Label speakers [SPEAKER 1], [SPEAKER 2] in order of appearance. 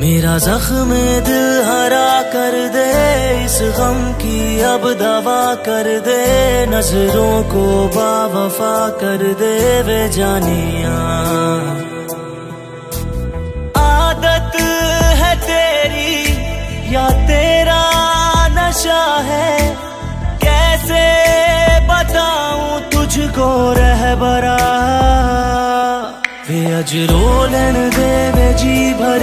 [SPEAKER 1] मेरा जख्म दिल हरा कर दे, इस गम की अब दवा कर दे, नज़रों को बावफा कर दे वे जानिया। आदत है तेरी, या तेरा नशा है, कैसे बताऊँ तुझको रह बरा वे अजरोलन दे, वे जी भर